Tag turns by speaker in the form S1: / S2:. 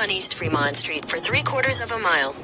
S1: on East Fremont Street for three quarters of a mile.